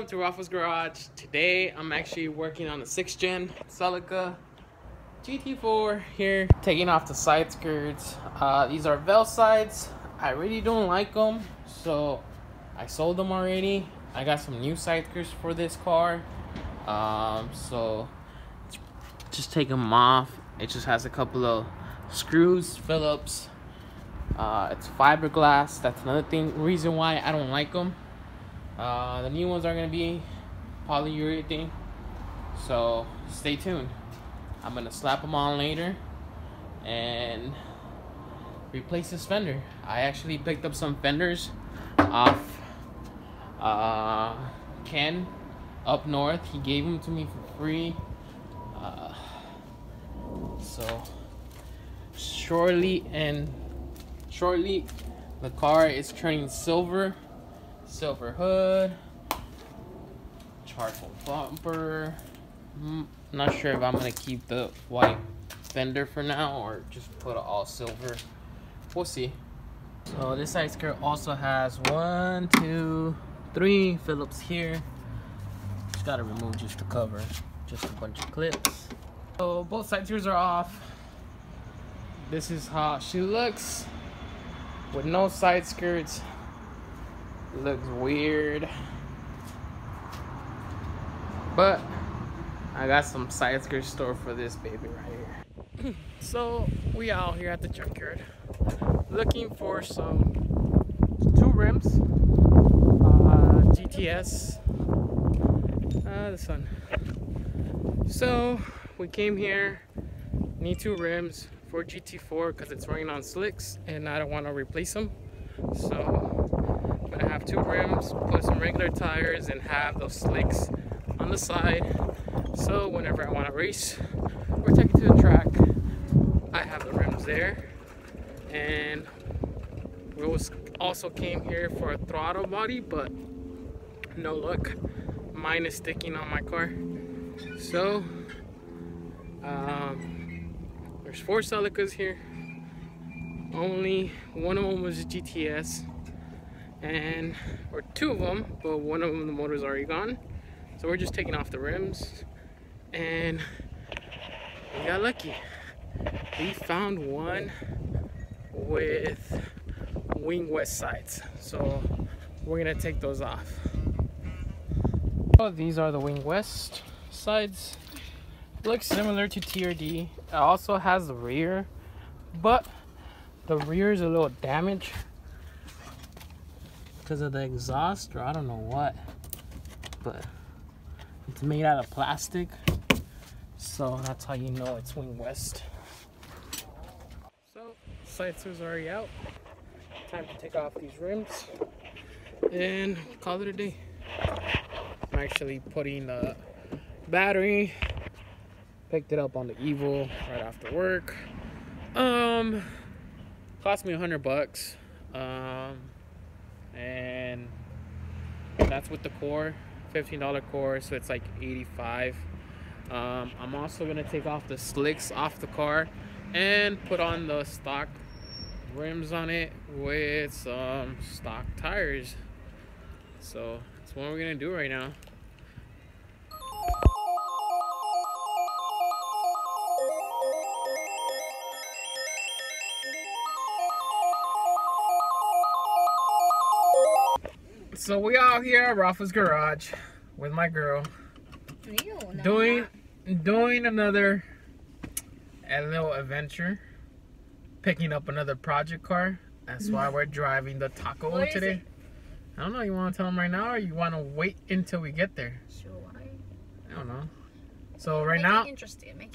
Welcome to Rafa's Garage. Today I'm actually working on the 6th gen Celica GT4 here, taking off the side skirts. Uh, these are VeilSides. I really don't like them, so I sold them already. I got some new side skirts for this car. Um, so just take them off. It just has a couple of screws, Phillips. Uh, it's fiberglass. That's another thing, reason why I don't like them. Uh, the new ones are gonna be polyurethane, so stay tuned. I'm gonna slap them on later and replace this fender. I actually picked up some fenders off uh, Ken up north. He gave them to me for free. Uh, so shortly and shortly the car is turning silver silver hood, charcoal bumper. I'm mm, not sure if I'm gonna keep the white fender for now or just put it all silver. We'll see. So this side skirt also has one, two, three Phillips here. Just gotta remove just the cover, just a bunch of clips. So both side skirts are off. This is how she looks with no side skirts looks weird. But I got some side skirt store for this baby right here. so we out here at the junkyard looking for some two rims, uh, GTS, uh, this one. So we came here, need two rims for GT4 because it's running on slicks and I don't want to replace them. So have two rims, put some regular tires, and have those slicks on the side. So whenever I want to race or take it to the track, I have the rims there. And we also came here for a throttle body, but no luck. Mine is sticking on my car. So um, there's four Celicas here. Only one of them was a GTS and or two of them but one of them the motor's already gone. So we're just taking off the rims. And we got lucky. We found one with wing west sides. So we're gonna take those off. Oh, these are the wing west sides. Looks similar to TRD it also has the rear but the rear is a little damaged because of the exhaust or I don't know what but it's made out of plastic so that's how you know it's Wing West. So sights already out. Time to take off these rims and call it a day. I'm actually putting the battery picked it up on the Evil right after work. Um cost me a hundred bucks. Um that's with the core $15 core so it's like 85 um, I'm also gonna take off the slicks off the car and put on the stock rims on it with some stock tires. So that's what we're gonna do right now So we out here at Rafa's garage with my girl. Ew, no, doing doing another a little adventure. Picking up another project car. That's why we're driving the Taco what today. I don't know, you wanna tell them right now or you wanna wait until we get there? Sure. I don't know. So right now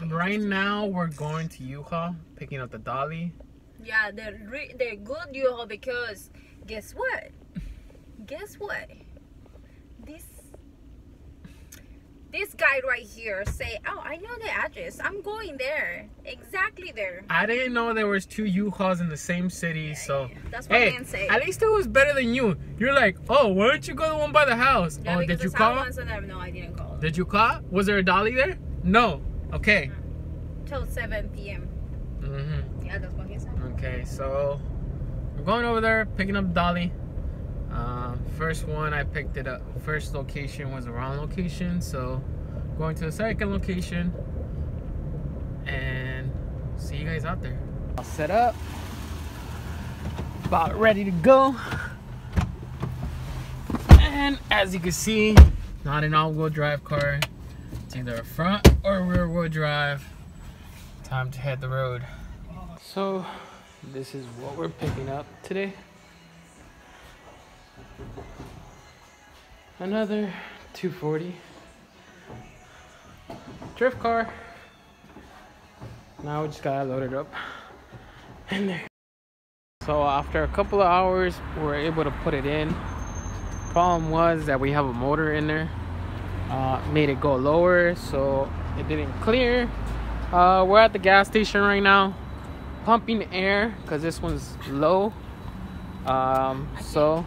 right now we're going to U-Haul picking up the dolly. Yeah, they're they're good U-Haul because guess what? Guess what? This this guy right here say, "Oh, I know the address. I'm going there. Exactly there." I didn't know there was two U-Hauls in the same city, yeah, so yeah. that's what hey, say. At least it was better than you. You're like, "Oh, why don't you go the one by the house?" Yeah, oh, did you call? And I, no, I didn't call. Did you call? Was there a dolly there? No. Okay. Till 7 p.m. Mhm. Yeah, that's what he said. Okay, so we're going over there, picking up dolly. First one I picked it up. First location was the wrong location, so going to the second location and see you guys out there. All set up, about ready to go. And as you can see, not an all-wheel drive car. It's either a front or rear-wheel drive. Time to head the road. So, this is what we're picking up today. Another 240 drift car. Now we just gotta load it up in there. So after a couple of hours, we were able to put it in. Problem was that we have a motor in there. Uh, made it go lower, so it didn't clear. Uh, we're at the gas station right now, pumping air because this one's low. Um, so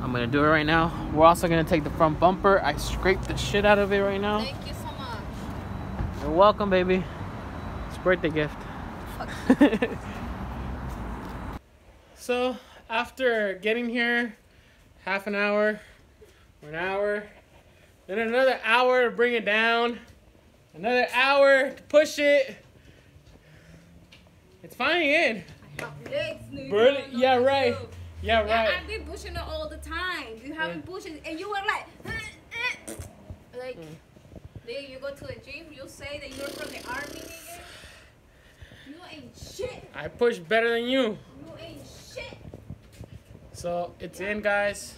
I'm gonna do it right now. We're also gonna take the front bumper. I scraped the shit out of it right now. Thank you so much. You're welcome, baby. It's a birthday gift. so after getting here, half an hour, or an hour, then another hour to bring it down, another hour to push it. It's finally in. Legs, no, you Burn it- don't know yeah, right. Yeah, Yeah. I've been pushing it all the time. You haven't pushed it, and you were like, like, Mm. then you go to the gym. You say that you're from the army, nigga. You ain't shit. I push better than you. You ain't shit. So it's in, guys.